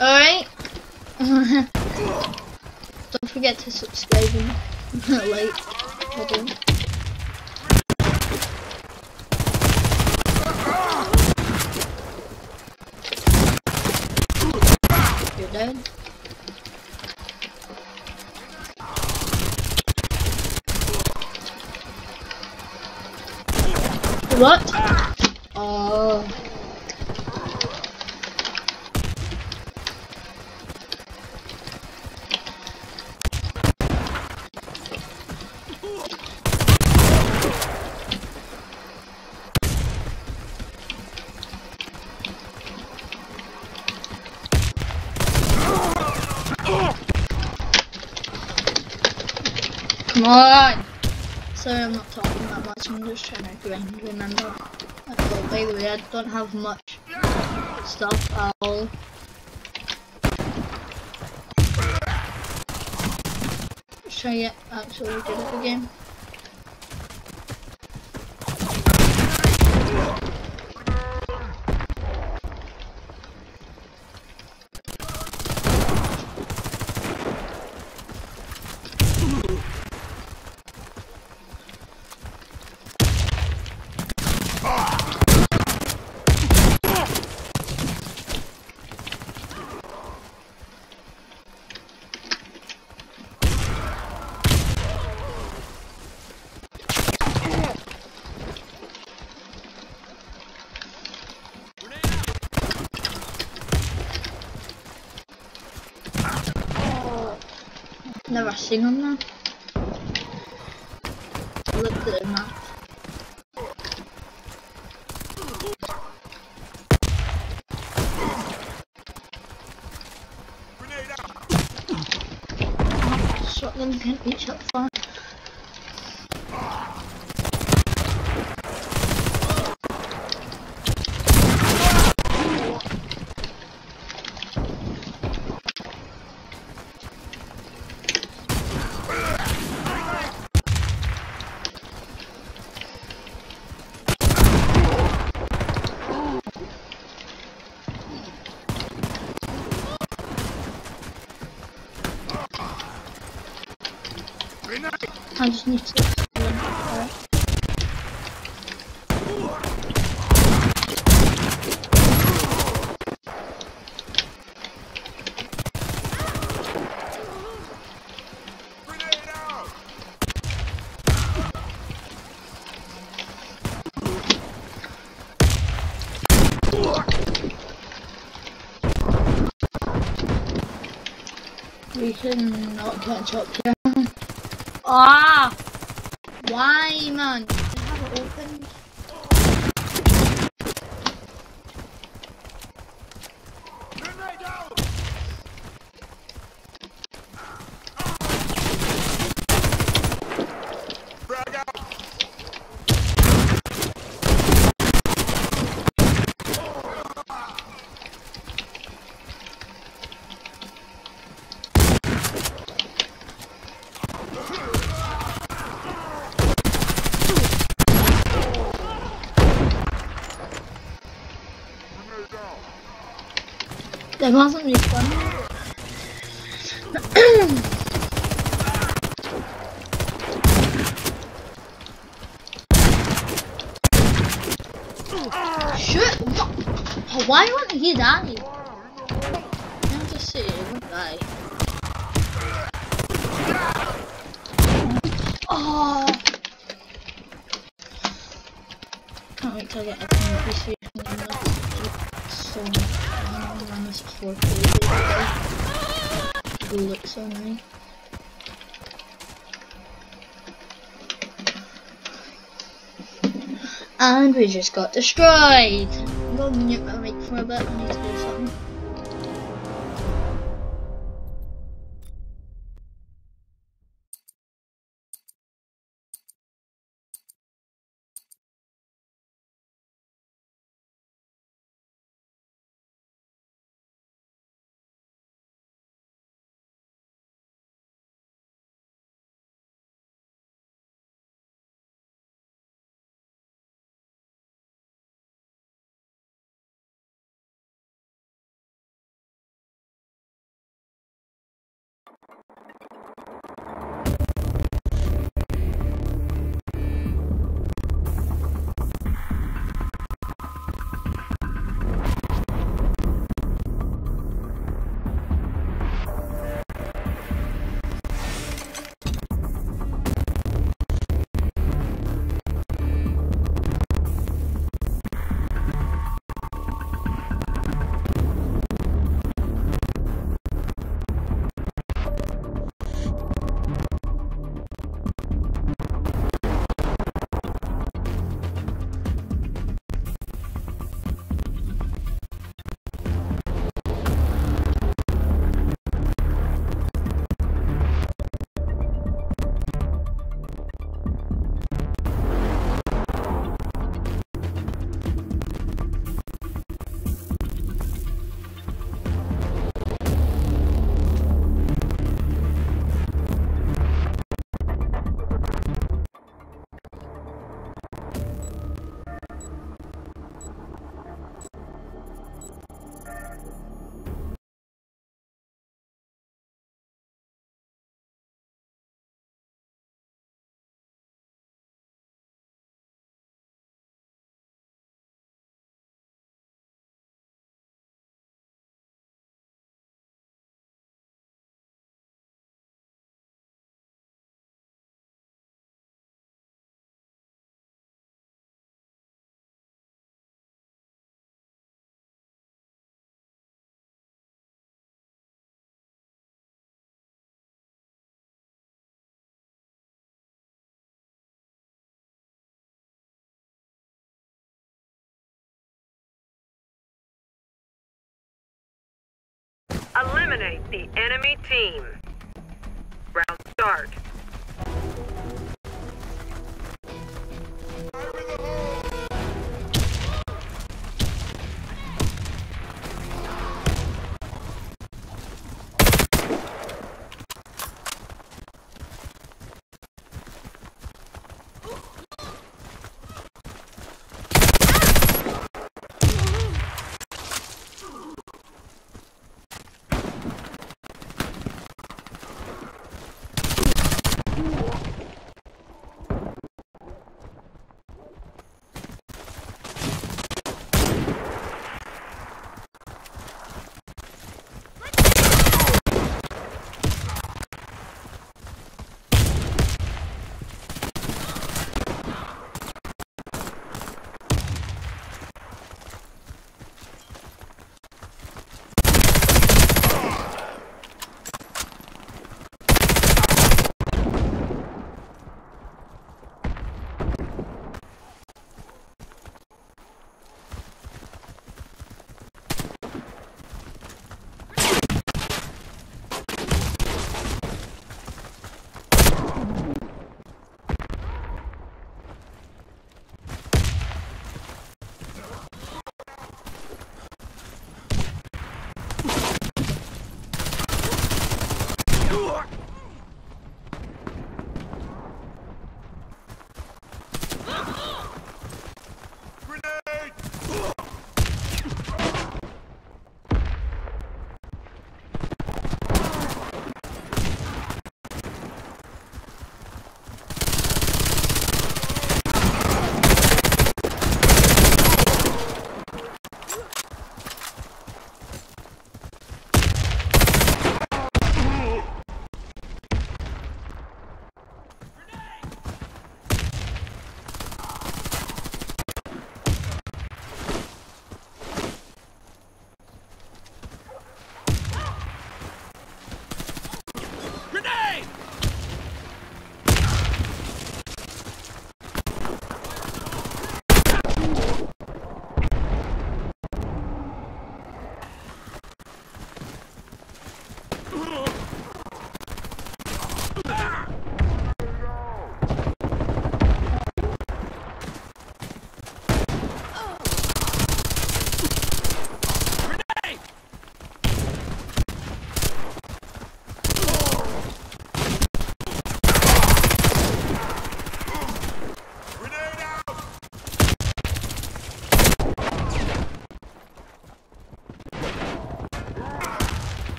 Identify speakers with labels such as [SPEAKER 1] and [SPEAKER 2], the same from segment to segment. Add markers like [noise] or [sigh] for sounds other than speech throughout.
[SPEAKER 1] Alright. [laughs] Don't forget to subscribe and [laughs] like. video. You're dead. What? Come on! Sorry I'm not talking that much, I'm just trying to grind, remember? By the way, I don't have much stuff at all. Trying to get actually good at the Never seen them. Look at the map. Shotgun can't reach far. I just need to. We can not catch up here. Ah! Man? They have it opened. Respawn. Shit! Why won't he die? I'm just saying, he won't die. Oh! Can't wait till I get a PC so pages. It looks so nice. And we just got destroyed. I'm going to for a bit.
[SPEAKER 2] Eliminate the enemy team. Round start.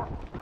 [SPEAKER 2] Four.